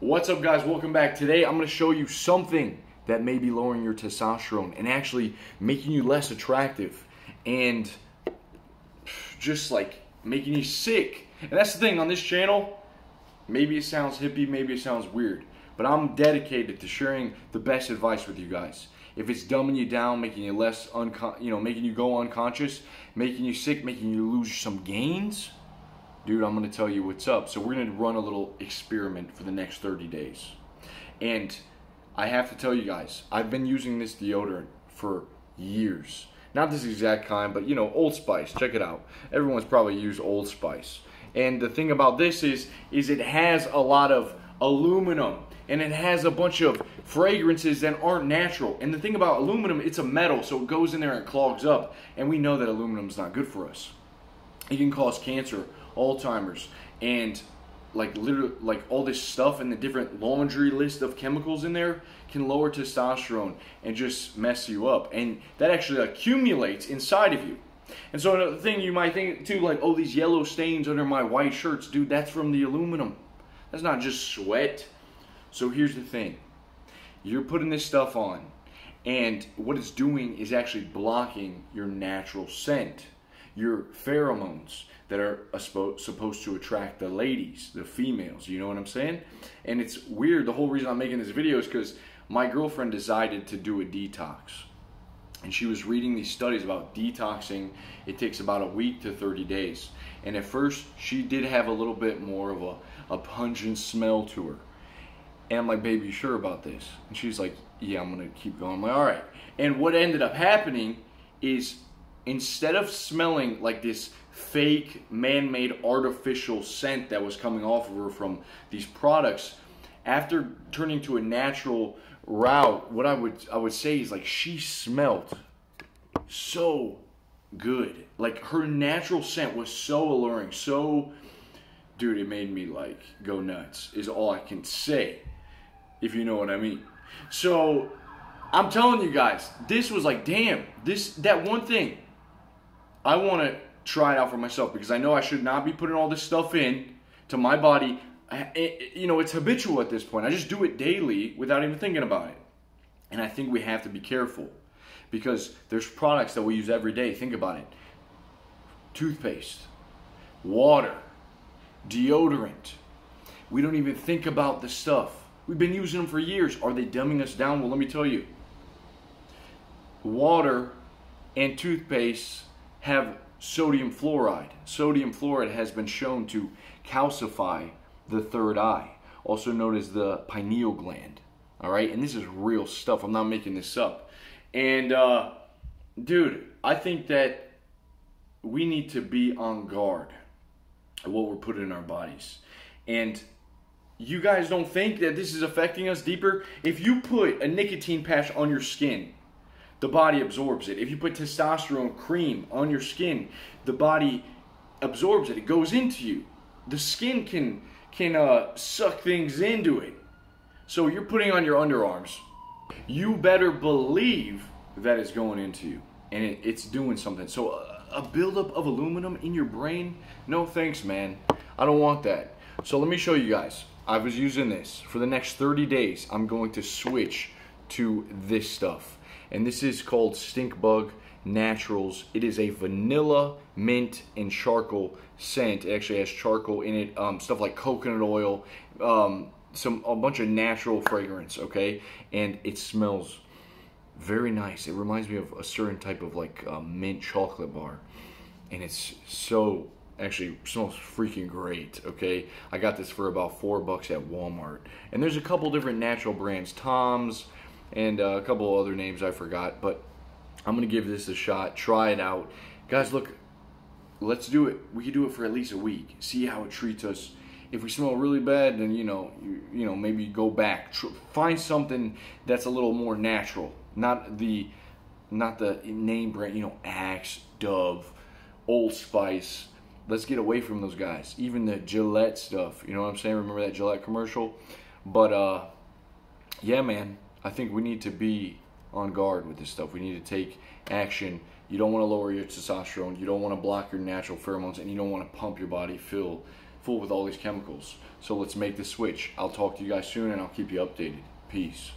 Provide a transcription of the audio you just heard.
What's up, guys? Welcome back. Today, I'm going to show you something that may be lowering your testosterone and actually making you less attractive and just like making you sick. And that's the thing on this channel. Maybe it sounds hippie, maybe it sounds weird, but I'm dedicated to sharing the best advice with you guys. If it's dumbing you down, making you less uncon, you know, making you go unconscious, making you sick, making you lose some gains, dude, I'm gonna tell you what's up. So we're gonna run a little experiment for the next 30 days. And I have to tell you guys, I've been using this deodorant for years. Not this exact kind, but you know, Old Spice, check it out. Everyone's probably used Old Spice. And the thing about this is, is it has a lot of aluminum and it has a bunch of fragrances that aren't natural. And the thing about aluminum, it's a metal, so it goes in there and clogs up. And we know that aluminum's not good for us. It can cause cancer, Alzheimer's, and like literally like all this stuff and the different laundry list of chemicals in there can lower testosterone and just mess you up. And that actually accumulates inside of you. And so another thing you might think too, like, oh, these yellow stains under my white shirts, dude, that's from the aluminum. That's not just sweat. So here's the thing. You're putting this stuff on, and what it's doing is actually blocking your natural scent, your pheromones that are supposed to attract the ladies, the females. You know what I'm saying? And it's weird. The whole reason I'm making this video is because my girlfriend decided to do a detox. And she was reading these studies about detoxing. It takes about a week to 30 days. And at first, she did have a little bit more of a, a pungent smell to her. And I'm like, baby, you sure about this? And she's like, yeah, I'm going to keep going. I'm like, all right. And what ended up happening is instead of smelling like this fake, man made, artificial scent that was coming off of her from these products, after turning to a natural route, what I would I would say is like she smelled so good. Like her natural scent was so alluring, so dude, it made me like go nuts. Is all I can say, if you know what I mean. So I'm telling you guys, this was like, damn, this that one thing. I want to try it out for myself because I know I should not be putting all this stuff in to my body it, you know, it's habitual at this point. I just do it daily without even thinking about it. And I think we have to be careful because there's products that we use every day. Think about it toothpaste, water, deodorant. We don't even think about the stuff. We've been using them for years. Are they dumbing us down? Well, let me tell you. Water and toothpaste have sodium fluoride. Sodium fluoride has been shown to calcify the third eye, also known as the pineal gland. All right, and this is real stuff. I'm not making this up. And uh, dude, I think that we need to be on guard at what we're putting in our bodies. And you guys don't think that this is affecting us deeper? If you put a nicotine patch on your skin, the body absorbs it. If you put testosterone cream on your skin, the body absorbs it. It goes into you. The skin can can uh, suck things into it. So you're putting on your underarms. You better believe that it's going into you and it, it's doing something. So uh, a buildup of aluminum in your brain? No thanks, man. I don't want that. So let me show you guys. I was using this. For the next 30 days, I'm going to switch to this stuff. And this is called Stink Bug Naturals. It is a vanilla, mint, and charcoal scent. It actually has charcoal in it, um, stuff like coconut oil, um, some a bunch of natural fragrance, okay? And it smells very nice. It reminds me of a certain type of like uh, mint chocolate bar. And it's so, actually smells freaking great, okay? I got this for about four bucks at Walmart. And there's a couple different natural brands, Tom's, and uh, a couple other names I forgot, but I'm gonna give this a shot. Try it out, guys. Look, let's do it. We could do it for at least a week. See how it treats us. If we smell really bad, then you know, you, you know, maybe go back. Tr find something that's a little more natural, not the, not the name brand. You know, Axe, Dove, Old Spice. Let's get away from those guys. Even the Gillette stuff. You know what I'm saying? Remember that Gillette commercial? But uh, yeah, man. I think we need to be on guard with this stuff. We need to take action. You don't want to lower your testosterone. You don't want to block your natural pheromones, and you don't want to pump your body full, full with all these chemicals. So let's make the switch. I'll talk to you guys soon and I'll keep you updated. Peace.